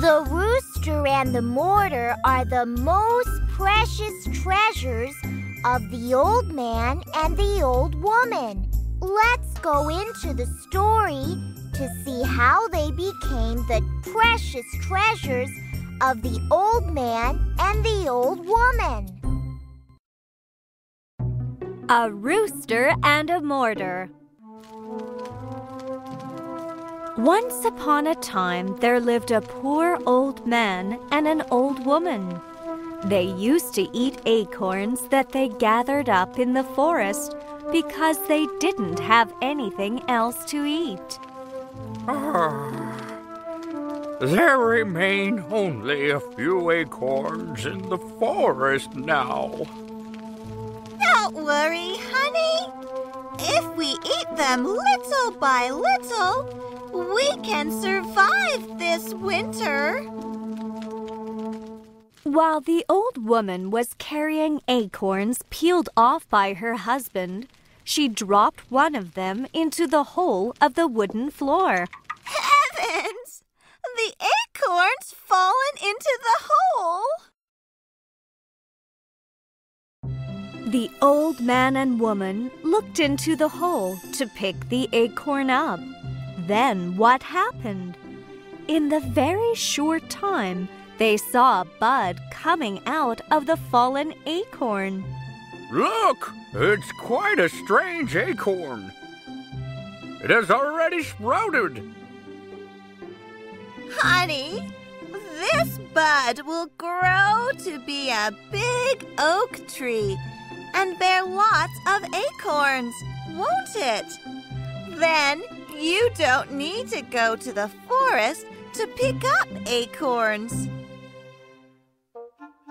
The rooster and the mortar are the most precious treasures of the old man and the old woman. Let's go into the story to see how they became the precious treasures of the old man and the old woman. A rooster and a mortar. Once upon a time, there lived a poor old man and an old woman. They used to eat acorns that they gathered up in the forest because they didn't have anything else to eat. There remain only a few acorns in the forest now. Don't worry, honey. If we eat them little by little, we can survive this winter. While the old woman was carrying acorns peeled off by her husband, she dropped one of them into the hole of the wooden floor. Heavens! The acorn's fallen into the hole. The old man and woman looked into the hole to pick the acorn up. Then what happened? In the very short time, they saw a bud coming out of the fallen acorn. Look, it's quite a strange acorn. It has already sprouted. Honey, this bud will grow to be a big oak tree and bear lots of acorns, won't it? Then you don't need to go to the forest to pick up acorns.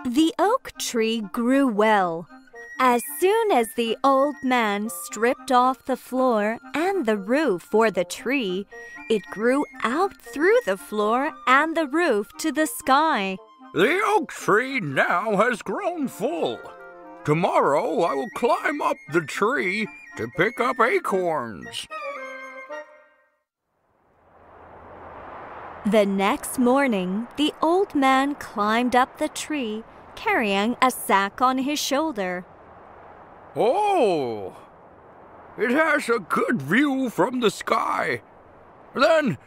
The oak tree grew well. As soon as the old man stripped off the floor and the roof for the tree, it grew out through the floor and the roof to the sky. The oak tree now has grown full. Tomorrow I will climb up the tree to pick up acorns. The next morning, the old man climbed up the tree, carrying a sack on his shoulder. Oh, it has a good view from the sky. Then,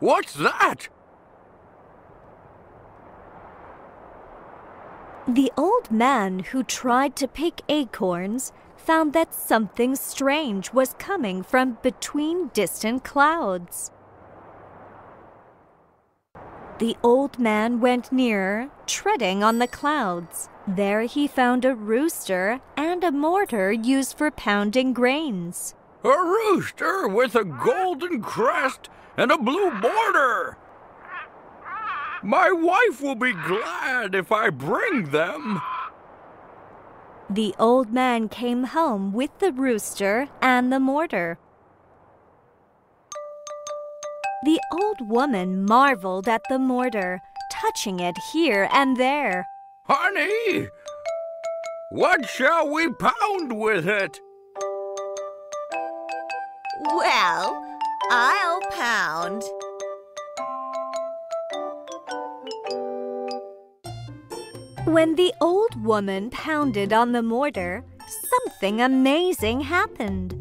what's that? The old man who tried to pick acorns found that something strange was coming from between distant clouds. The old man went nearer, treading on the clouds. There he found a rooster and a mortar used for pounding grains. A rooster with a golden crest and a blue border. My wife will be glad if I bring them. The old man came home with the rooster and the mortar. The old woman marveled at the mortar, touching it here and there. Honey, what shall we pound with it? Well, I'll pound. When the old woman pounded on the mortar, something amazing happened.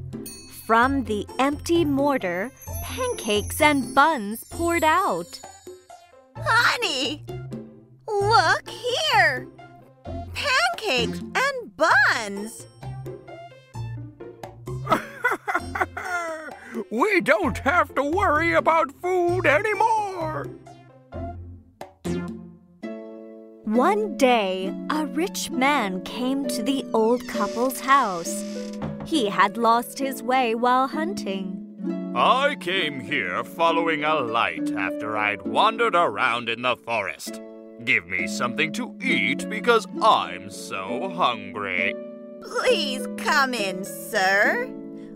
From the empty mortar, pancakes and buns poured out. Honey, look here. Pancakes and buns. we don't have to worry about food anymore. One day, a rich man came to the old couple's house. He had lost his way while hunting. I came here following a light after I'd wandered around in the forest. Give me something to eat because I'm so hungry. Please come in, sir.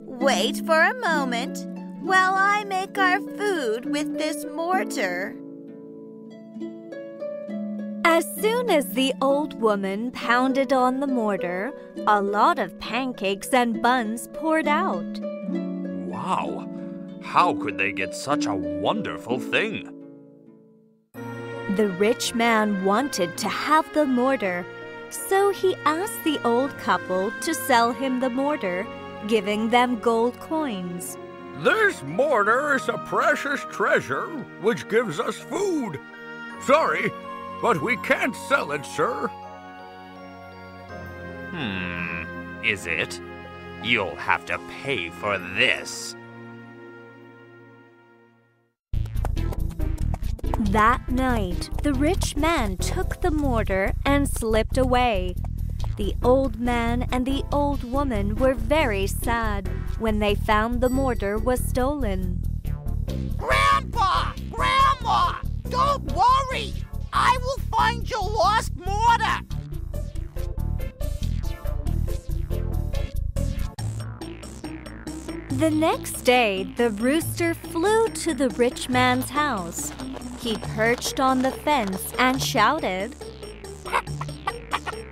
Wait for a moment while I make our food with this mortar. As soon as the old woman pounded on the mortar, a lot of pancakes and buns poured out. Wow, how could they get such a wonderful thing? The rich man wanted to have the mortar, so he asked the old couple to sell him the mortar, giving them gold coins. This mortar is a precious treasure which gives us food. Sorry, but we can't sell it, sir. Hmm, is it? You'll have to pay for this. That night, the rich man took the mortar and slipped away. The old man and the old woman were very sad when they found the mortar was stolen. Grandpa! Grandma! Don't worry! I will find your lost mortar! The next day, the rooster flew to the rich man's house. He perched on the fence and shouted,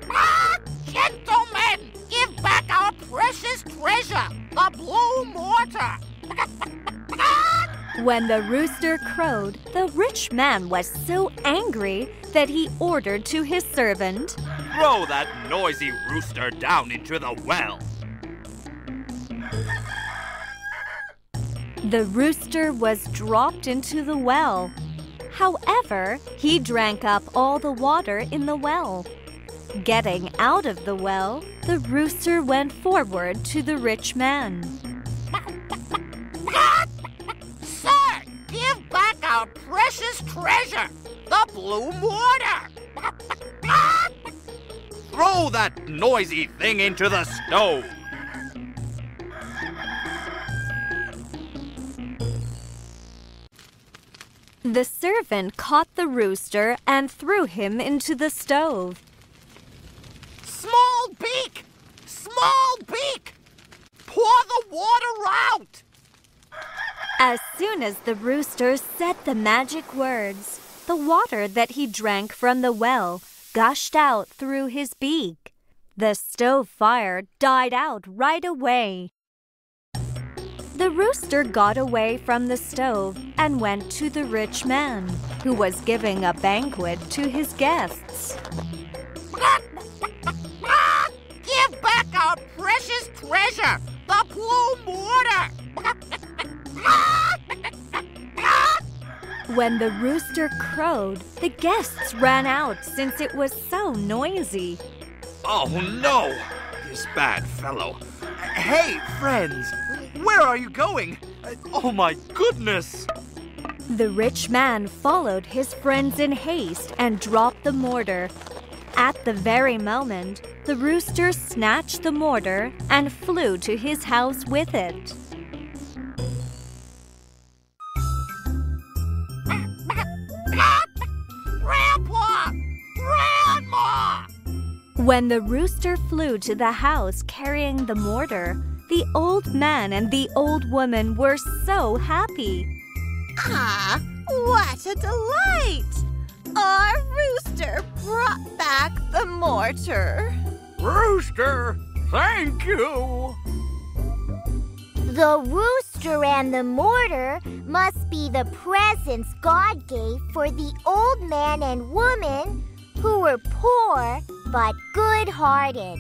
Ah! Gentlemen! Give back our precious treasure, the blue mortar! When the rooster crowed, the rich man was so angry that he ordered to his servant, Throw that noisy rooster down into the well. The rooster was dropped into the well. However, he drank up all the water in the well. Getting out of the well, the rooster went forward to the rich man. Sir! Give back our precious treasure, the blue water! Throw that noisy thing into the stove. The servant caught the rooster and threw him into the stove. Small beak! Small beak! Pour the water out! As soon as the rooster said the magic words, the water that he drank from the well gushed out through his beak. The stove fire died out right away. The rooster got away from the stove and went to the rich man, who was giving a banquet to his guests. Give back our precious treasure, the blue mortar! When the rooster crowed, the guests ran out since it was so noisy. Oh no! This bad fellow. Hey, friends! Where are you going? Oh my goodness! The rich man followed his friends in haste and dropped the mortar. At the very moment, the rooster snatched the mortar and flew to his house with it. Grandpa! Grandma! When the rooster flew to the house carrying the mortar, the old man and the old woman were so happy. Ah, what a delight! Our rooster brought back the mortar. Rooster, thank you. The rooster and the mortar must be the presents God gave for the old man and woman who were poor but good hearted.